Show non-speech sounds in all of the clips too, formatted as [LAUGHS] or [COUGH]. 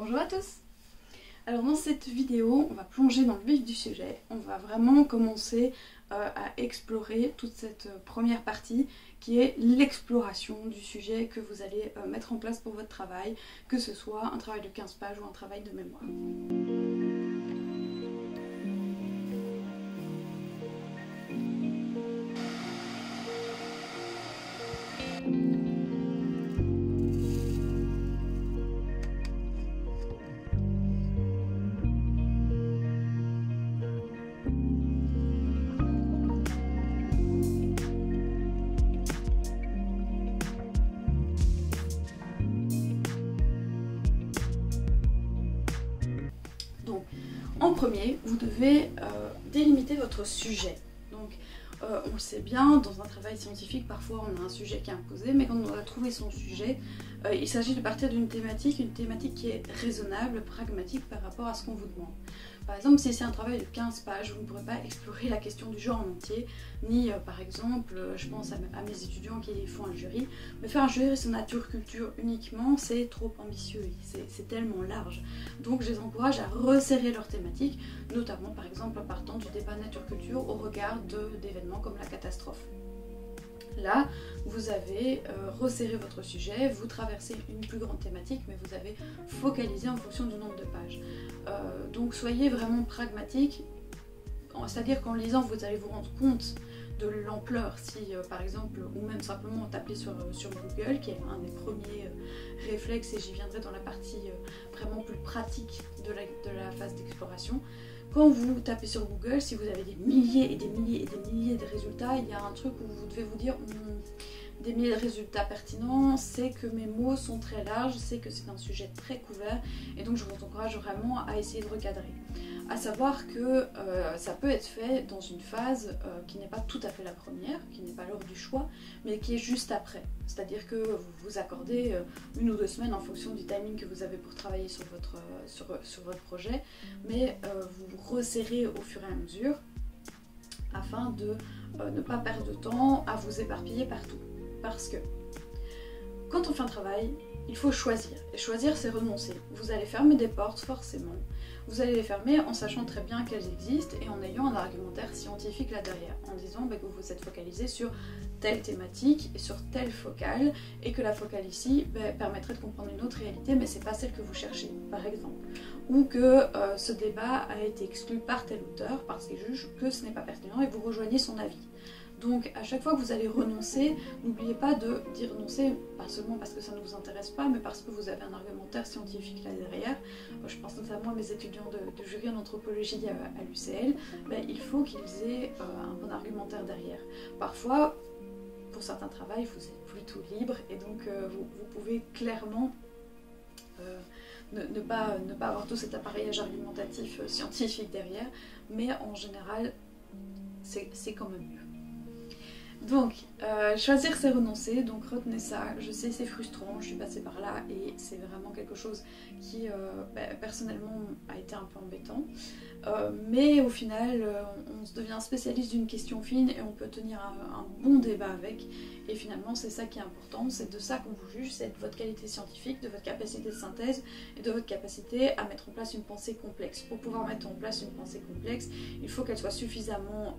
Bonjour à tous Alors dans cette vidéo, on va plonger dans le vif du sujet. On va vraiment commencer euh, à explorer toute cette euh, première partie qui est l'exploration du sujet que vous allez euh, mettre en place pour votre travail, que ce soit un travail de 15 pages ou un travail de mémoire. Premier, vous devez euh, délimiter votre sujet. Donc, euh, on le sait bien, dans un travail scientifique, parfois on a un sujet qui est imposé, mais quand on a trouvé son sujet, euh, il s'agit de partir d'une thématique, une thématique qui est raisonnable, pragmatique par rapport à ce qu'on vous demande. Par exemple, si c'est un travail de 15 pages, vous ne pourrez pas explorer la question du genre en entier, ni euh, par exemple, euh, je pense à, mes étudiants qui font un jury, mais faire un jury sur nature-culture uniquement, c'est trop ambitieux, c'est tellement large. Donc je les encourage à resserrer leur thématique, notamment par exemple en partant du débat nature-culture au regard d'événements comme la catastrophe. Là, vous avez euh, resserré votre sujet, vous traversez une plus grande thématique, mais vous avez focalisé en fonction du nombre de pages. Euh, donc soyez vraiment pragmatique, c'est-à-dire qu'en lisant, vous allez vous rendre compte de l'ampleur si euh, par exemple ou même simplement taper sur, sur Google qui est un des premiers réflexes et j'y viendrai dans la partie vraiment plus pratique de la phase d'exploration quand vous tapez sur Google, si vous avez des milliers et des milliers et des milliers de résultats, il y a un truc où vous devez vous dire hmm, des milliers de résultats pertinents, c'est que mes mots sont très larges, c'est que c'est un sujet très couvert et donc je vous encourage vraiment à essayer de recadrer à savoir que euh, ça peut être fait dans une phase euh, qui n'est pas tout à fait la première, qui n'est pas l'heure du choix, mais qui est juste après. C'est-à-dire que vous vous accordez euh, une ou deux semaines en fonction du timing que vous avez pour travailler sur votre, sur, sur votre projet, mais vous resserrez au fur et à mesure afin de ne pas perdre de temps à vous éparpiller partout. Parce que quand on fait un travail, il faut choisir. Et choisir, c'est renoncer. Vous allez fermer des portes, forcément. Vous allez les fermer en sachant très bien qu'elles existent et en ayant un argumentaire scientifique là derrière, en disant bah, que vous vous êtes focalisé sur telle thématique et sur telle focale, et que la focale ici bah, permettrait de comprendre une autre réalité, mais c'est pas celle que vous cherchez, par exemple. Ou que euh, ce débat a été exclu par tel auteur parce qu'il juge que ce n'est pas pertinent et vous rejoignez son avis. Donc à chaque fois que vous allez renoncer, n'oubliez pas de d'y renoncer, pas seulement parce que ça ne vous intéresse pas, mais parce que vous avez un argumentaire scientifique là derrière. Je pense notamment à mes étudiants de, jury en anthropologie à, l'UCL, ben, il faut qu'ils aient euh, un bon argumentaire derrière. Parfois, pour certains travaux, vous êtes plutôt libre et donc euh, vous, pouvez clairement euh, ne, pas, ne pas avoir tout cet appareillage argumentatif scientifique derrière, mais en général, c'est quand même mieux. Donc, euh, choisir c'est renoncer, donc retenez ça. Je sais c'est frustrant, je suis passée par là et c'est vraiment quelque chose qui euh, bah, personnellement a été un peu embêtant. Euh, mais au final, on, se devient spécialiste d'une question fine et on peut tenir un, bon débat avec. Et finalement, c'est ça qui est important, c'est de ça qu'on vous juge, c'est de votre qualité scientifique, de votre capacité de synthèse et de votre capacité à mettre en place une pensée complexe. Pour pouvoir mettre en place une pensée complexe, il faut qu'elle soit suffisamment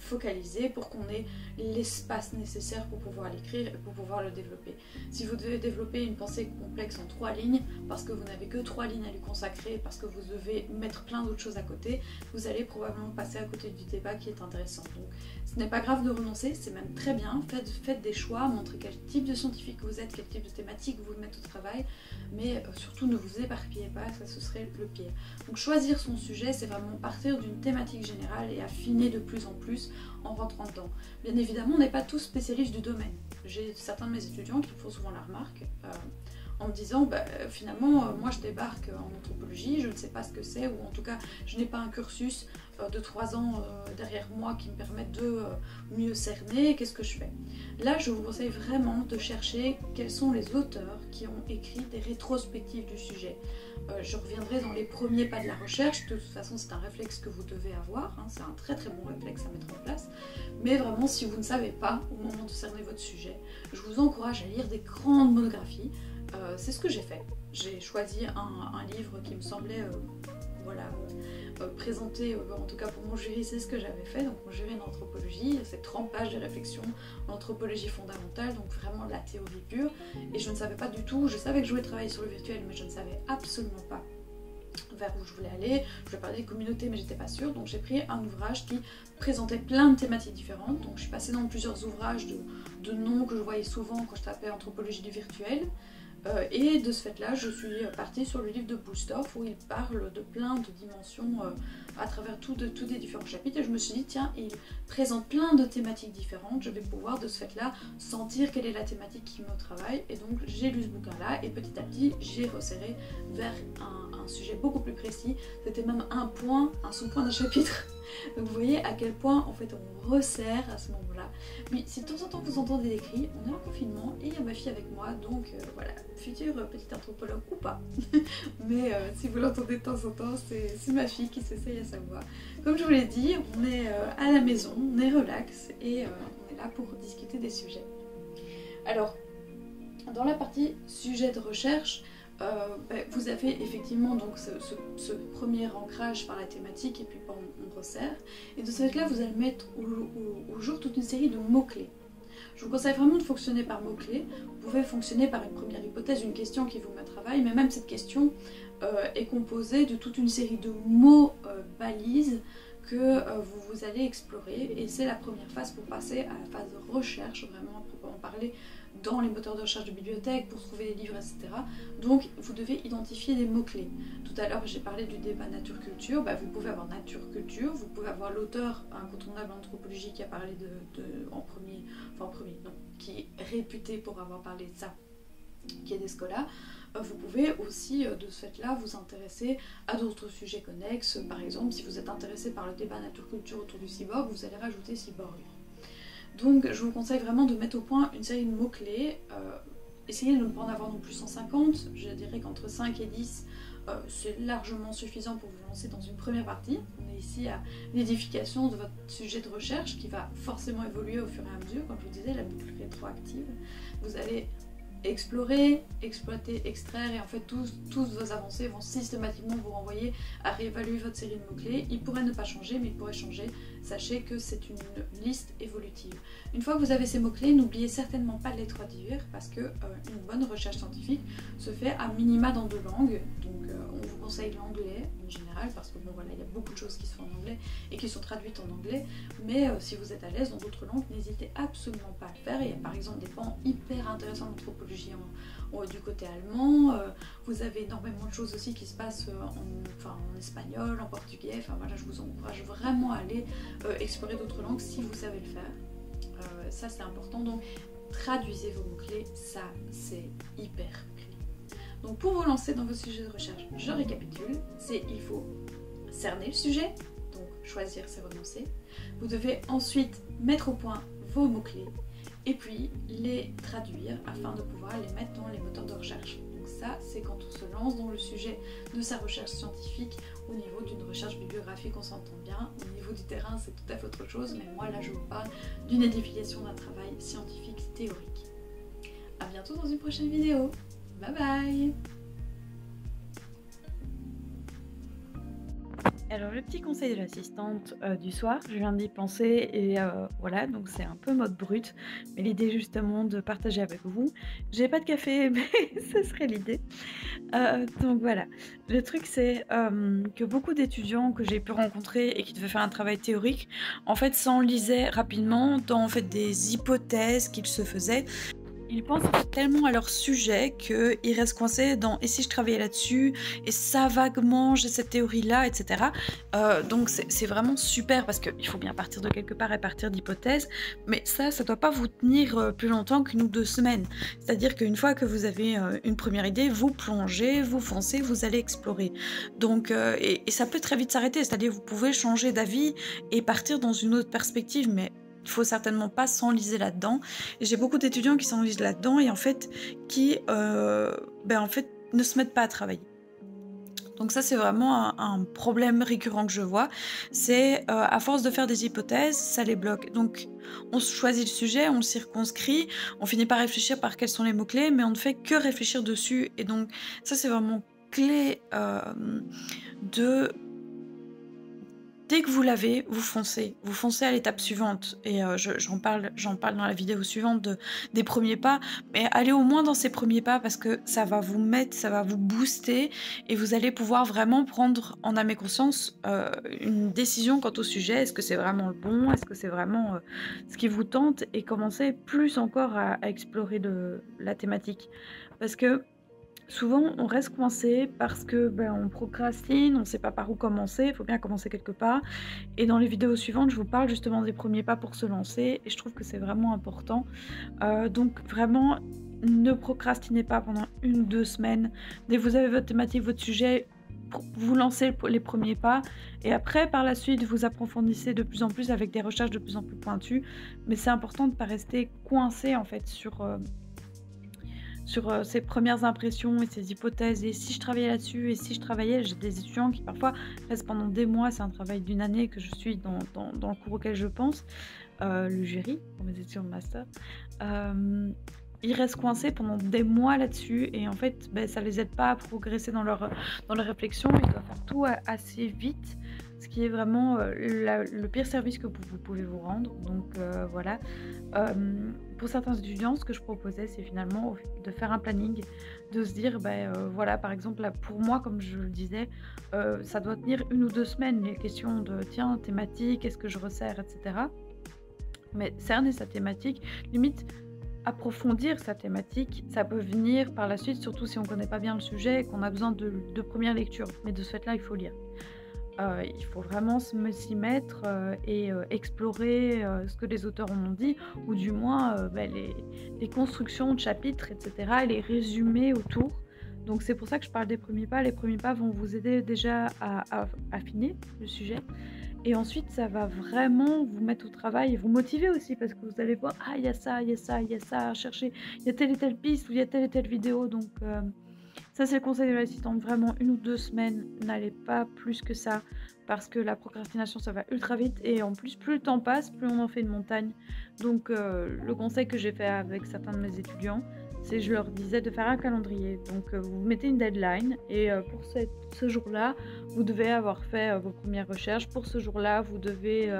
focalisée pour qu'on ait l'espace nécessaire pour pouvoir l'écrire et pour pouvoir le développer. Si vous devez développer une pensée complexe en trois lignes, parce que vous n'avez que trois lignes à lui consacrer, parce que vous devez mettre plein d'autres choses à côté, vous allez probablement passer à côté du débat qui est intéressant. Donc ce n'est pas grave de renoncer, c'est même très bien. Faites, faites, des choix, montrez quel type de scientifique vous êtes, quel type de thématique vous mettez au travail, mais euh, surtout ne vous éparpillez pas, ça ce serait le pire. Donc choisir son sujet, c'est vraiment partir d'une thématique générale et affiner de plus en plus en rentrant dedans. Bien évidemment, on n'est pas tous spécialistes du domaine. J'ai certains de mes étudiants qui font souvent la remarque euh, en me disant bah, finalement, euh, moi je débarque en anthropologie, je ne sais pas ce que c'est, ou en tout cas, je n'ai pas un cursus euh, de trois ans derrière moi qui me permette de mieux cerner, qu'est-ce que je fais? Là, je vous conseille vraiment de chercher quels sont les auteurs qui ont écrit des rétrospectives du sujet. Euh, je reviendrai dans les premiers pas de la recherche. De toute façon, c'est un réflexe que vous devez avoir. Hein. C'est un très très bon réflexe à mettre en place. Mais vraiment, si vous ne savez pas au moment de cerner votre sujet, je vous encourage à lire des grandes monographies. Euh, c'est ce que j'ai fait. J'ai choisi un, livre qui me semblait euh, voilà, euh, présenter, en tout cas pour mon jury, c'est ce que j'avais fait. Donc mon jury en anthropologie, c'est 30 pages de réflexion l'anthropologie fondamentale, donc vraiment la théorie pure. Et je ne savais pas du tout, je savais que je voulais travailler sur le virtuel, mais je ne savais absolument pas vers où je voulais aller. Je voulais parler des communautés, mais j'étais pas sûre. Donc j'ai pris un ouvrage qui présentait plein de thématiques différentes. Donc je suis passée dans plusieurs ouvrages de, de noms que je voyais souvent quand je tapais anthropologie du virtuel. Euh, et de ce fait-là, je suis partie sur le livre de Boustoff où il parle de plein de dimensions euh, à travers tous les différents chapitres. Et je me suis dit, tiens, il présente plein de thématiques différentes. Je vais pouvoir de ce fait-là sentir quelle est la thématique qui me travaille. Et donc j'ai lu ce bouquin-là et petit à petit, j'ai resserré vers un sujet beaucoup plus précis. C'était même un point, un sous-point d'un chapitre donc vous voyez à quel point en fait on resserre à ce moment-là. Oui, si de temps en temps vous entendez des cris, on est en confinement et il y a ma fille avec moi, donc euh, voilà, futur petit anthropologue ou pas. [LAUGHS] Mais euh, si vous l'entendez de temps en temps, c'est ma fille qui s'essaye à savoir. Comme je vous l'ai dit, on est euh, à la maison, on est relax et on est là pour discuter des sujets. Alors, dans la partie sujet de recherche, euh, ben, vous avez effectivement donc ce, premier ancrage par la thématique et puis on, on resserre. Et de ce fait-là, vous allez mettre au, jour toute une série de mots-clés. Je vous conseille vraiment de fonctionner par mots-clés. Vous pouvez fonctionner par une première hypothèse, une question qui vous met à travail, mais même cette question euh, est composée de toute une série de mots euh, balises que vous, vous, allez explorer. Et c'est la première phase pour passer à la phase de recherche, vraiment à proprement parler dans les moteurs de recherche de bibliothèque pour trouver les livres, etc. Donc vous devez identifier des mots-clés. Tout à l'heure j'ai parlé du débat nature-culture, bah, vous pouvez avoir nature-culture, vous pouvez avoir l'auteur incontournable anthropologie qui a parlé de, en premier, enfin en premier, non, qui est réputé pour avoir parlé de ça, qui est des scolaires. Euh, vous pouvez aussi, euh, de ce fait-là, vous intéresser à d'autres sujets connexes. Par exemple, si vous êtes intéressé par le débat nature-culture autour du cyborg, vous allez rajouter cyborg. Donc je vous conseille vraiment de mettre au point une série de mots-clés. Euh, essayez de ne pas en avoir non plus 150, je dirais qu'entre 5 et 10 euh, c'est largement suffisant pour vous lancer dans une première partie. On est ici à l'édification de votre sujet de recherche qui va forcément évoluer au fur et à mesure. Comme je vous disais, la boucle rétroactive. Vous allez explorer, exploiter, extraire et en fait tous, vos avancées vont systématiquement vous renvoyer à réévaluer votre série de mots-clés. Il pourrait ne pas changer mais il pourrait changer. Sachez que c'est une liste évolutive. Une fois que vous avez ces mots-clés, n'oubliez certainement pas de les traduire parce que euh, une bonne recherche scientifique se fait à minima dans deux langues. Donc euh, on vous conseille l'anglais en général parce que bon voilà, il y a beaucoup de choses qui se font en anglais et qui sont traduites en anglais. Mais euh, si vous êtes à l'aise dans d'autres langues, n'hésitez absolument pas à le faire. Il y a par exemple des pans hyper intéressants d'anthropologie du côté allemand. Vous avez énormément de choses aussi qui se passent en, en espagnol, en portugais. Enfin voilà, je vous encourage vraiment à aller euh, explorer d'autres langues si vous savez le faire. ça c'est important. Donc traduisez vos mots-clés, ça c'est hyper clé. Donc pour vous lancer dans vos sujets de recherche, je récapitule, c'est il faut cerner le sujet, donc choisir c'est renoncer. Vous devez ensuite mettre au point vos mots-clés et puis les traduire afin de pouvoir les mettre dans les moteurs de recherche. C'est quand on se lance dans le sujet de sa recherche scientifique au niveau d'une recherche bibliographique, on s'entend bien. Au niveau du terrain, c'est tout à fait autre chose, mais moi là, je vous parle d'une édification d'un travail scientifique théorique. A bientôt dans une prochaine vidéo. Bye bye Alors le petit conseil de l'assistante euh, du soir, je viens d'y penser et euh, voilà, donc c'est un peu mode brut, mais l'idée justement de partager avec vous. J'ai pas de café, [LAUGHS] mais ce serait l'idée. Euh, donc voilà, le truc c'est que beaucoup d'étudiants que j'ai pu rencontrer et qui devaient faire un travail théorique, en fait s'enlisaient rapidement dans en fait des hypothèses qu'ils se faisaient ils pensent tellement à leur sujet qu'ils restent coincés dans et si je travaillais là-dessus? et ça vaguement j'ai cette théorie là etc euh, donc c'est vraiment super parce qu'il faut bien partir de quelque part et partir d'hypothèses. Mais ça ça doit pas vous tenir euh, plus longtemps qu'une ou deux semaines. C'est à dire qu'une fois que vous avez euh, une première idée vous plongez vous foncez vous allez explorer. Donc et, et ça peut très vite s'arrêter. C'est à dire vous pouvez changer d'avis et partir dans une autre perspective. Mais faut certainement pas s'enliser là-dedans. J'ai beaucoup d'étudiants qui s'enlisent là-dedans et en fait qui euh, ben en fait, ne se mettent pas à travailler. Donc ça, c'est vraiment un, problème récurrent que je vois. C'est euh, à force de faire des hypothèses, ça les bloque. Donc on choisit le sujet, on le circonscrit, on finit par réfléchir par quels sont les mots-clés, mais on ne fait que réfléchir dessus. Et donc ça, c'est vraiment clé euh, de Dès que vous l'avez, vous foncez. Vous foncez à l'étape suivante. Et euh, j'en parle, parle dans la vidéo suivante de, des premiers pas. Mais allez au moins dans ces premiers pas parce que ça va vous mettre, ça va vous booster et vous allez pouvoir vraiment prendre en âme et conscience euh, une décision quant au sujet. Est-ce que c'est vraiment le bon? Est-ce que c'est vraiment euh, ce qui vous tente? Et commencer plus encore à, explorer la thématique. Parce que Souvent, on reste coincé parce que ben, on procrastine, on ne sait pas par où commencer, il faut bien commencer quelque part. Et dans les vidéos suivantes, je vous parle justement des premiers pas pour se lancer et je trouve que c'est vraiment important. Euh, donc vraiment, ne procrastinez pas pendant une ou deux semaines. Dès que vous avez votre thématique, votre sujet, vous lancez les premiers pas et après par la suite vous approfondissez de plus en plus avec des recherches de plus en plus pointues mais c'est important de ne pas rester coincé en fait sur, euh, sur euh, ces premières impressions et ces hypothèses. Et si je travaillais là-dessus, et si je travaillais, j'ai des étudiants qui parfois restent pendant des mois, c'est un travail d'une année que je suis dans, dans, le cours auquel je pense, euh, le jury, pour mes études de master. Euh, ils restent coincés pendant des mois là-dessus. Et en fait ben, ça les aide pas à progresser dans leur, dans leur réflexion, ils doivent faire tout assez vite ce qui est vraiment euh, le pire service que vous, pouvez vous rendre. Donc euh, voilà. Euh, pour certains étudiants, ce que je proposais, c'est finalement de faire un planning, de se dire, ben voilà, par exemple, là, pour moi, comme je le disais, ça doit tenir une ou deux semaines, les questions de, tiens, thématique, est-ce que je resserre, etc. Mais cerner sa thématique, limite, approfondir sa thématique, ça peut venir par la suite, surtout si on ne connaît pas bien le sujet et qu'on a besoin de, de première lecture. Mais de ce fait-là, il faut lire. Euh, il faut vraiment s'y mettre euh, et euh, explorer ce que les auteurs ont dit, ou du moins bah, les, constructions de chapitres, etc., et les résumés autour. Donc c'est pour ça que je parle des premiers pas. Les premiers pas vont vous aider déjà à, affiner le sujet. Et ensuite, ça va vraiment vous mettre au travail et vous motiver aussi parce que vous allez voir, ah, il y a ça, il y a ça, il y a ça à chercher, il y a telle et telle piste ou il y a telle et telle vidéo. Donc, ça, c'est le conseil de l'assistante. Vraiment, une ou deux semaines, n'allez pas plus que ça. Parce que la procrastination, ça va ultra vite. Et en plus, plus le temps passe, plus on en fait une montagne. Donc, euh, le conseil que j'ai fait avec certains de mes étudiants, c'est je leur disais de faire un calendrier. Donc euh, vous mettez une deadline et euh, pour ce jour-là, vous devez avoir fait euh, vos premières recherches. Pour ce jour-là, vous devez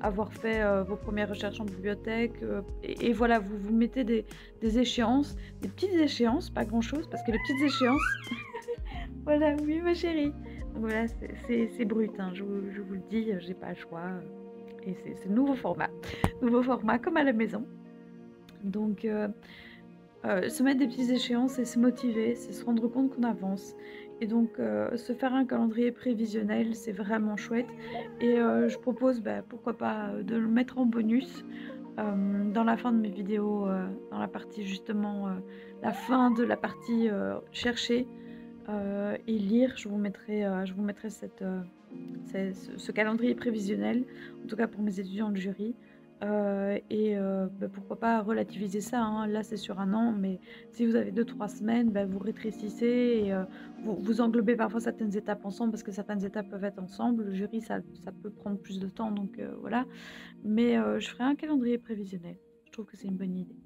avoir fait vos premières recherches en bibliothèque. Et, voilà, vous vous mettez des, échéances, des petites échéances, pas grand-chose, parce que les petites échéances... [LAUGHS] voilà, oui ma chérie. voilà, c'est brut, hein, je, vous le dis, j'ai pas le choix. Et c'est nouveau format. Nouveau format comme à la maison. Donc... se mettre des petites échéances et se motiver, c'est se rendre compte qu'on avance. Et donc, euh, se faire un calendrier prévisionnel, c'est vraiment chouette. Et euh, je propose, bah, pourquoi pas, de le mettre en bonus dans la fin de mes vidéos, dans la partie justement, la fin de la partie chercher et lire. Je vous mettrai, ce calendrier prévisionnel, en tout cas pour mes étudiants de jury. Euh, et euh, bah, pourquoi pas relativiser ça, hein. Là, c'est sur un an, mais si vous avez 2-3 semaines, bah, vous rétrécissez et euh, vous, vous englobez parfois certaines étapes ensemble parce que certaines étapes peuvent être ensemble. Le jury, ça, ça peut prendre plus de temps, donc voilà. Mais je ferai un calendrier prévisionnel. Je trouve que c'est une bonne idée.